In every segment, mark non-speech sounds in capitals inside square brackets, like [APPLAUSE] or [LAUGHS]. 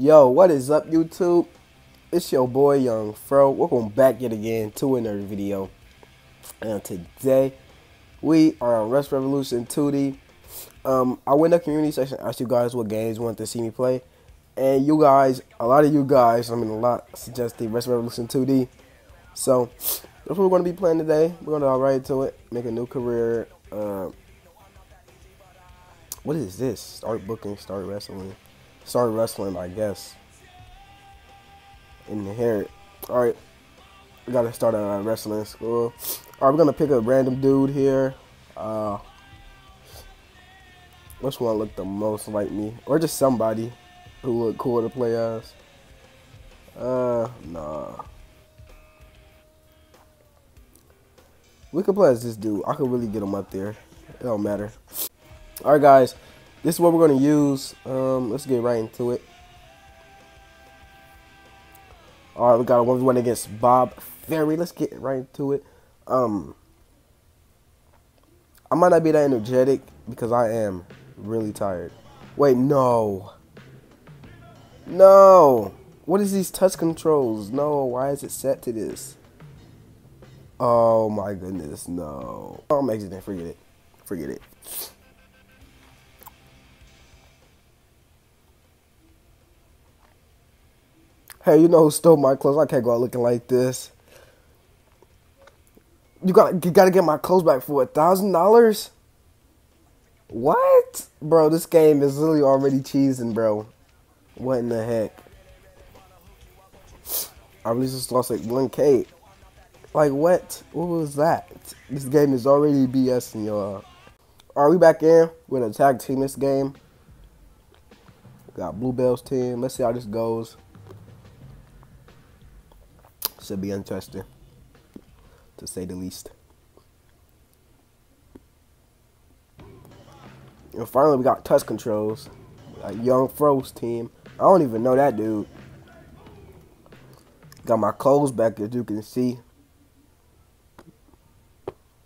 Yo, what is up, YouTube? It's your boy Young Fro. Welcome back yet again to another video. And today we are on Wrestling Revolution 2D. Um, I went to the community section, asked you guys what games you want to see me play, and you guys, a lot of you guys, I mean a lot, suggested Wrestling Revolution 2D. So that's what we're going to be playing today. We're going to dive right into it, make a new career. Uh, what is this? Start booking, start wrestling. Start wrestling, I guess. Inherit. Alright. We gotta start a wrestling school. Alright, we're gonna pick a random dude here. Uh which one look the most like me? Or just somebody who look cool to play as. Uh nah. We could play as this dude. I could really get him up there. It don't matter. Alright guys, this is what we're gonna use. Um, let's get right into it. Alright, we got a one one against Bob Ferry. Let's get right into it. Um I might not be that energetic because I am really tired. Wait, no. No. What is these touch controls? No, why is it set to this? Oh my goodness, no. I'm exiting, forget it. Forget it. Hey, you know who stole my clothes? I can't go out looking like this. You got you gotta get my clothes back for a thousand dollars? What? Bro, this game is literally already cheesing, bro. What in the heck? I really just lost like 1k. Like what? What was that? This game is already BSing y'all. Are we back in. We're gonna tag team this game. Got Bluebell's team. Let's see how this goes. Should be interesting, to say the least. And finally, we got touch controls. A Young Fro's team. I don't even know that dude. Got my clothes back, as you can see.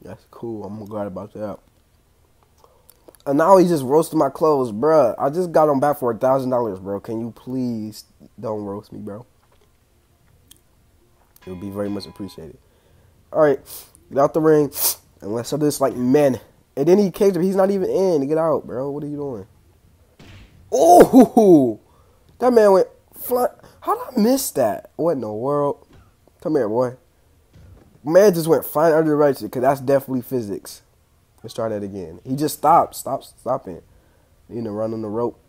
That's cool. I'm glad about that. And now he's just roasting my clothes, bruh. I just got them back for a thousand dollars, bro. Can you please don't roast me, bro? It would be very much appreciated. All right, get out the ring and let's do this like men. And then he caged him. He's not even in. Get out, bro. What are you doing? Oh, that man went fly. How did I miss that? What in the world? Come here, boy. Man just went flying under the right because that's definitely physics. Let's try that again. He just stopped. Stop stopping. You know, run on the rope.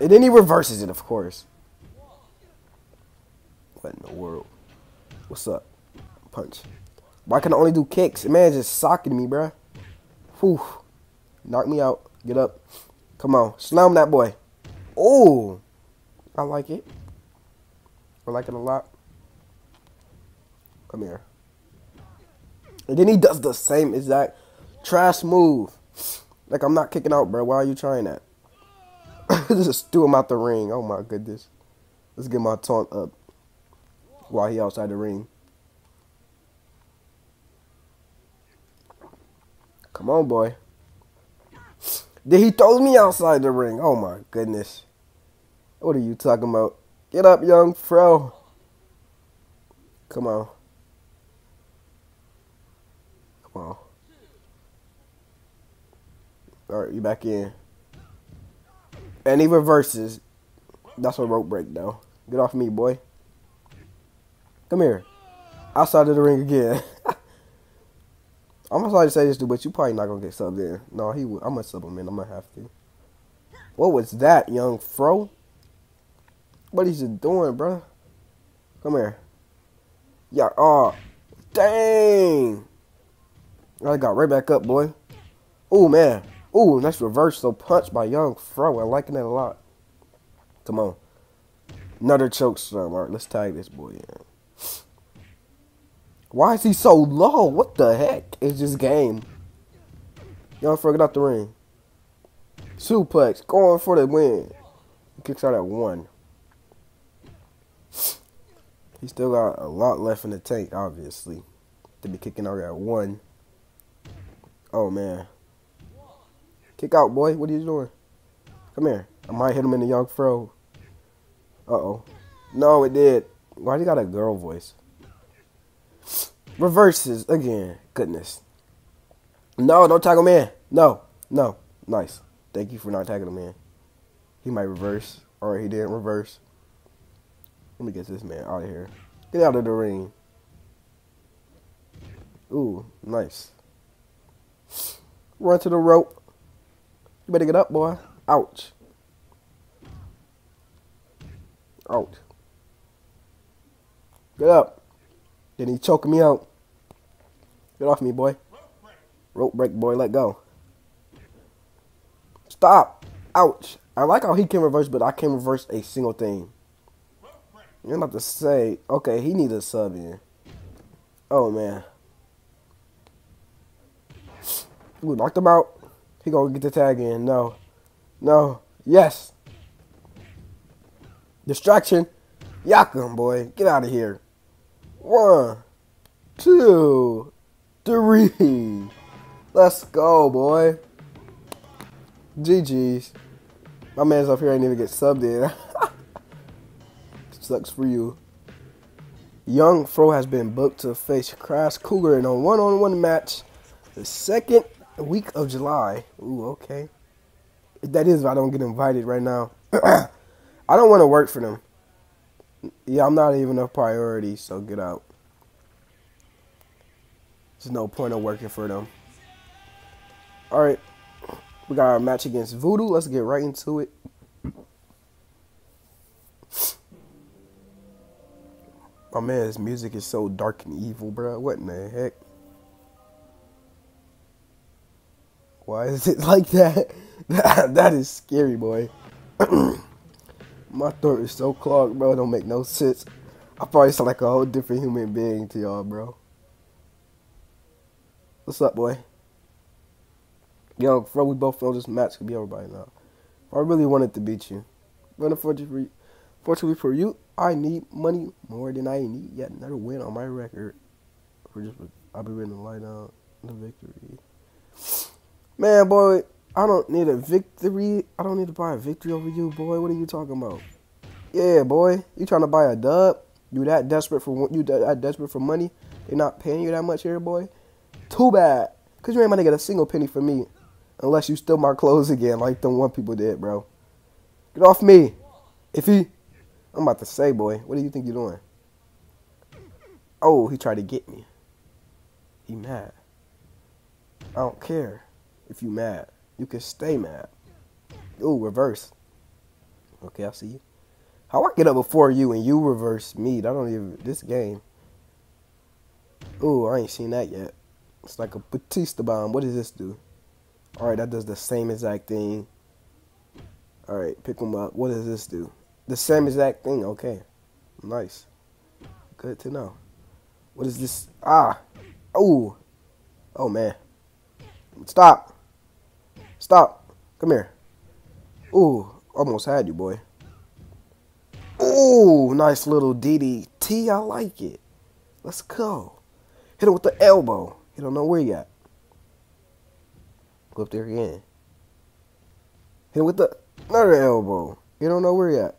And then he reverses it, of course. What in the world? What's up? Punch. Why can I only do kicks? Man just socking me, bruh. Whew. Knock me out. Get up. Come on. Slam that boy. Oh. I like it. I like it a lot. Come here. And then he does the same exact trash move. Like, I'm not kicking out, bro. Why are you trying that? [LAUGHS] Just threw him out the ring. Oh, my goodness. Let's get my taunt up while he outside the ring. Come on, boy. Then he throws me outside the ring. Oh my goodness. What are you talking about? Get up, young fro. Come on. Come on. Alright, you back in. And he reverses. That's a rope break, though. Get off me, boy. Come here. Outside of the ring again. [LAUGHS] I'm sorry to say this, dude, but you probably not gonna get subbed in. No, he. Would. I'm gonna sub him in. I'm gonna have to. What was that, young fro? What is you doing, bro? Come here. Yeah. Oh, dang. I got right back up, boy. Oh man. Oh, nice reversal punch by young fro. I'm liking that a lot. Come on. Another choke slam. All right, let's tag this boy in. Why is he so low? What the heck is this game? Get out the ring. Suplex, going for the win. He kicks out at one. He still got a lot left in the tank, obviously. To be kicking out at one. Oh, man. Kick out, boy. What are you doing? Come here. I might hit him in the Young Fro. Uh-oh. No, it did. Why do you got a girl voice? Reverses again. Goodness. No, don't tackle man. No, no. Nice. Thank you for not tagging him in. He might reverse, or he didn't reverse. Let me get this man out of here. Get out of the ring. Ooh, nice. Run to the rope. You better get up, boy. Ouch. Ouch. Get up. Then he choking me out. Get off me, boy. Rope break, boy. Let go. Stop. Ouch. I like how he can reverse, but I can't reverse a single thing. You're about to say, okay, he needs a sub in. Oh, man. Ooh, knocked him out. He gonna get the tag in. No. No. Yes. Distraction. Yakum, boy. Get out of here. One, two, three. Let's go, boy. GG's. My man's up here I ain't even get subbed in. [LAUGHS] Sucks for you. Young Fro has been booked to face Crash Cougar in a one-on-one match the second week of July. Ooh, okay. That is if I don't get invited right now. [CLEARS THROAT] I don't want to work for them. Yeah, I'm not even a priority, so get out. There's no point of working for them. Alright. We got our match against Voodoo. Let's get right into it. My man's music is so dark and evil, bro. What in the heck? Why is it [LAUGHS] like that? [LAUGHS] that is scary, boy. [CLEARS THROAT] My throat is so clogged, bro. It don't make no sense. I probably sound like a whole different human being to y'all, bro. What's up, boy? Yo, bro, we both know this match could be over by now. I really wanted to beat you. But unfortunately, fortunately for you, I need money more than I need yet another win on my record. For just, I'll be ready to lie down the victory. Man, boy, I don't need a victory. I don't need to buy a victory over you, boy. What are you talking about? Yeah, boy. You trying to buy a dub? You that desperate for you that desperate for money? They're not paying you that much here, boy. Too bad, cause you ain't gonna get a single penny from me, unless you steal my clothes again, like the one people did, bro. Get off me, if he. I'm about to say, boy. What do you think you're doing? Oh, he tried to get me. He mad. I don't care if you mad. You can stay mad. Ooh, reverse. Okay, I see you. How I get up before you and you reverse me? That don't even this game. Ooh, I ain't seen that yet. It's like a Batista bomb. What does this do? Alright, that does the same exact thing. Alright, pick them up. What does this do? The same exact thing. Okay. Nice. Good to know. What is this? Ah. Ooh. Oh, man. Stop. Stop. Come here. Ooh, almost had you, boy. Ooh, nice little DDT. I like it. Let's go. Hit him with the elbow. He don't know where you at. Go up there again. Hit him with the another elbow. He don't know where you at.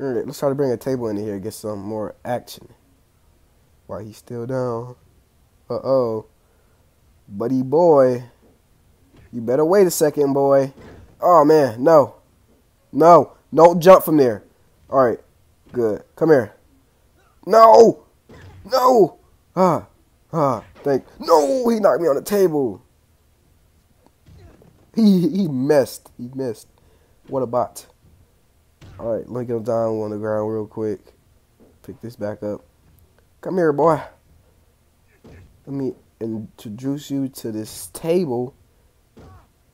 All right, let's try to bring a table in here get some more action. While he's still down. Uh-oh. Buddy boy. You better wait a second, boy. Oh, man. No. No. Don't jump from there. All right. Good. Come here. No. No. Ah. Ah. Thank. No. He knocked me on the table. He, he missed. He missed. What a bot. All right. Let me get him down on the ground real quick. Pick this back up. Come here, boy. Let me introduce you to this table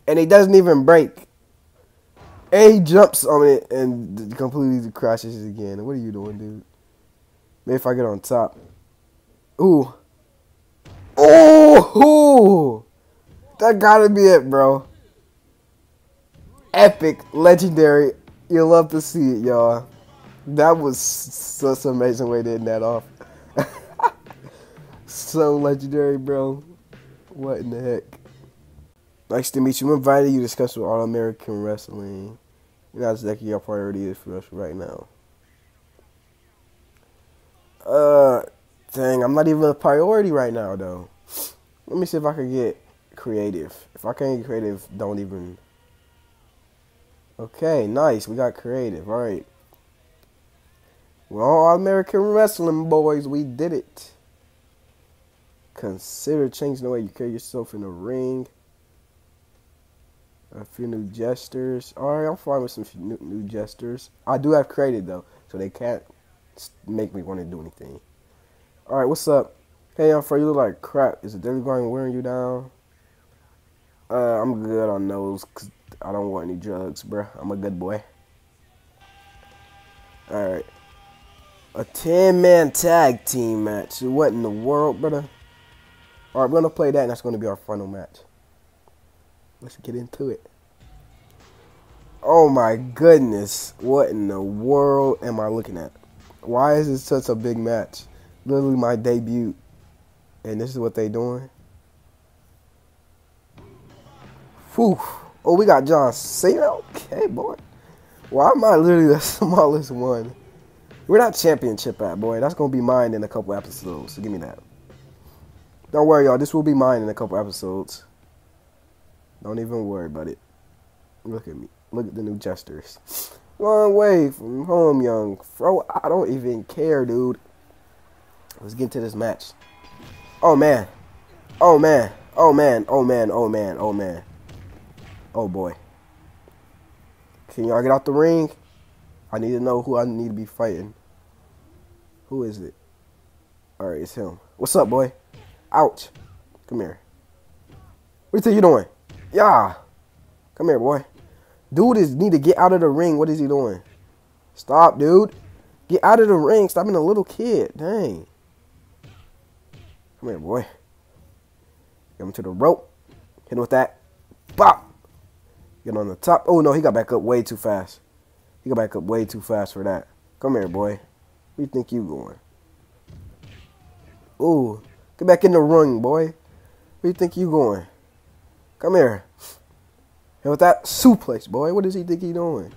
and it doesn't even break. And he jumps on it and completely crashes again. What are you doing, dude? Maybe if I get on top. Ooh. Ooh! That gotta be it, bro. Epic, legendary. You'll love to see it, y'all. That was such an amazing way to end that off. [LAUGHS] so legendary, bro. What in the heck? Nice to meet you. I'm invited you to discuss with All American Wrestling. You know, that's exactly your priority is for us right now. Uh, dang, I'm not even a priority right now, though. Let me see if I can get creative. If I can't get creative, don't even. Okay, nice. We got creative. All right. We're all American Wrestling boys. We did it. Consider changing the way you carry yourself in the ring. A few new gestures. All right, I'm fine with some new, new gestures. I do have created though, so they can't make me want to do anything. All right, what's up? Hey, young fro, you look like crap. Is the daily grind wearing you down? Uh, I'm good on those, cause I don't want any drugs, bro. I'm a good boy. All right. A 10-man tag team match. What in the world, brother? All right, we're going to play that, and that's going to be our final match. Let's get into it. Oh my goodness. What in the world am I looking at? Why is this such a big match? Literally my debut. And this is what they doing? Whew. Oh, we got John Cena. Okay, boy. Why am I literally the [LAUGHS] smallest one? We're not championship at, boy. That's going to be mine in a couple episodes. So give me that. Don't worry, y'all. This will be mine in a couple episodes. Don't even worry about it. Look at me. Look at the new gestures. Long way from home, young fro. I don't even care, dude. Let's get into this match. Oh, man. Oh, man. Oh, man. Oh, man. Oh, man. Oh, man. Oh, boy. Can y'all get out the ring? I need to know who I need to be fighting. Who is it? Alright, it's him. What's up, boy? Ouch. Come here. What do you think you're doing? Yeah. Come here, boy. Dude is need to get out of the ring. What is he doing? Stop, dude. Get out of the ring. Stop being a little kid. Dang. Come here, boy. Get him to the rope. Hit him with that. Bop. Get on the top. Oh, no. He got back up way too fast. He got back up way too fast for that. Come here, boy. Where you think you going? Ooh. Get back in the ring, boy. Where you think you going? Come here. And with that suplex, boy, what does he think he doing?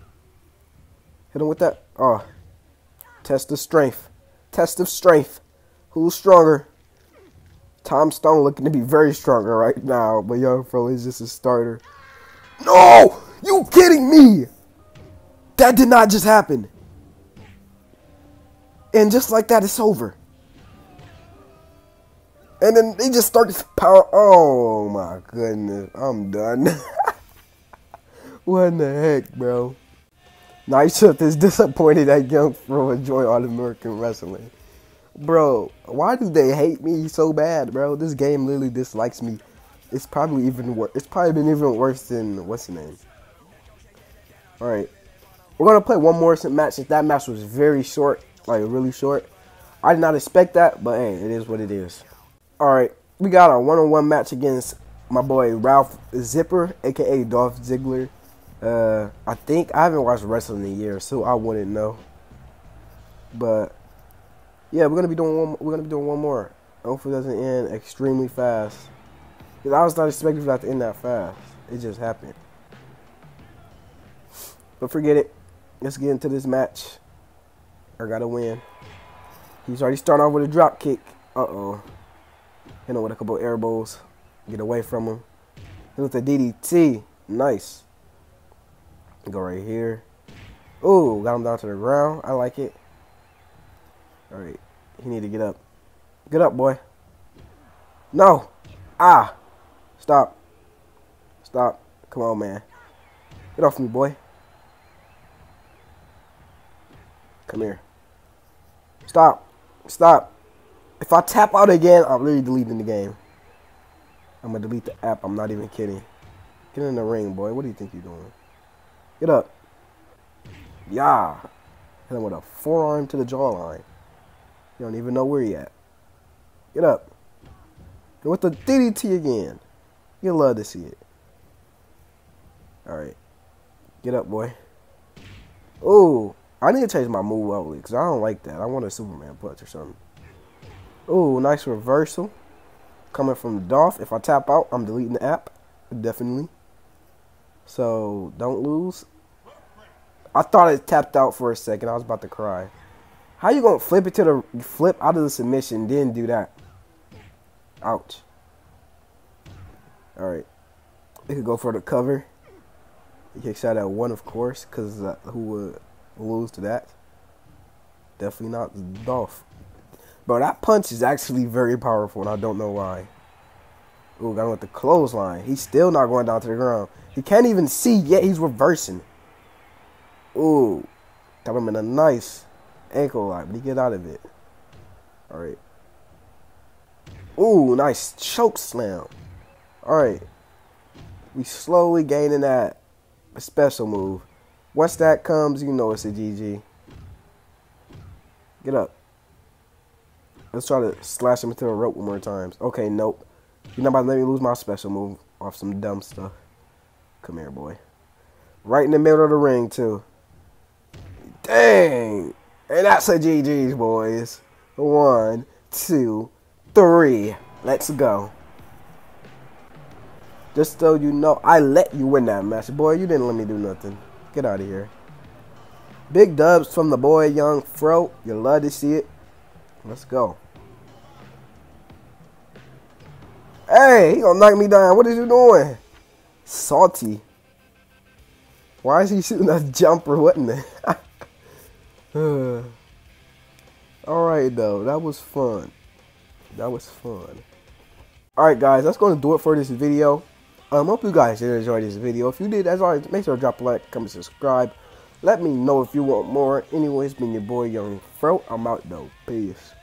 Hit him with that. Oh. Test of strength. Test of strength. Who's stronger? Tom Stone looking to be very stronger right now, but Young Fro is just a starter. No! You kidding me? That did not just happen. And just like that, it's over. And then they just start to power. Oh my goodness. I'm done. [LAUGHS] what in the heck, bro? Nice Shift is disappointed that Young Fro enjoy All American Wrestling. Bro, why do they hate me so bad, bro? This game literally dislikes me. It's probably even worse. It's probably been even worse than what's the name. All right, we're gonna play one more match. Since that match was very short, like really short. I did not expect that, but hey, it is what it is. All right, we got a one-on-one match against my boy Ralph Zipper, aka Dolph Ziggler. Uh, I think I haven't watched wrestling in a year, so I wouldn't know. But yeah, we're gonna be doing one. We're gonna be doing one more. Hopefully, doesn't end extremely fast. Cause I was not expecting for that to end that fast. It just happened. But forget it. Let's get into this match. I gotta win. He's already starting off with a drop kick. Uh oh. Hit him with a couple elbows. Get away from him. With the DDT. Nice. Go right here. Ooh, got him down to the ground. I like it. All right. He need to get up. Get up, boy. No. Ah. Stop. Stop. Come on, man. Get off me, boy. Come here. Stop. Stop. If I tap out again, I'm literally deleting the game. I'm to delete the app. I'm not even kidding. Get in the ring, boy. What do you think you're doing? Get up. Yeah. Hit him with a forearm to the jawline. You don't even know where he at. Get up. And with the DDT again. You love to see it. Alright. Get up, boy. Ooh. I need to change my move up because I don't like that. I want a Superman punch or something. Ooh, nice reversal. Coming from Dolph. If I tap out, I'm deleting the app. Definitely. So, don't lose. I thought it tapped out for a second. I was about to cry. How you gonna flip it to the flip out of the submission, then do that? Ouch. All right. We could go for the cover. He kicks out at one, of course, because uh, who would lose to that? Definitely not Dolph. Bro, that punch is actually very powerful, and I don't know why. Ooh, got him with the clothesline. He's still not going down to the ground. He can't even see yet. He's reversing. Ooh, got him in a nice ankle lock, but he get out of it. All right. Ooh, nice choke slam. All right. We slowly gaining that special move. Once that comes, you know it's a GG. Get up. Let's try to slash him into a rope one more times. Okay, nope. You're not about to let me lose my special move off some dumb stuff. Come here, boy. Right in the middle of the ring, too. Dang. And that's a GG's, boys. One, two, three. Let's go. Just so you know, I let you win that match. Boy, you didn't let me do nothing. Get out of here. Big dubs from the boy Young Fro. You love to see it. Let's go. Hey, he gonna knock me down. What is you doing? Salty. Why is he shooting a jumper? What in the? [LAUGHS] Alright though, that was fun. That was fun. Alright guys, that's gonna do it for this video. Um, hope you guys did enjoy this video. If you did, as always, make sure to drop a like, comment, subscribe. Let me know if you want more. Anyways, been your boy Young Fro. I'm out though. Peace.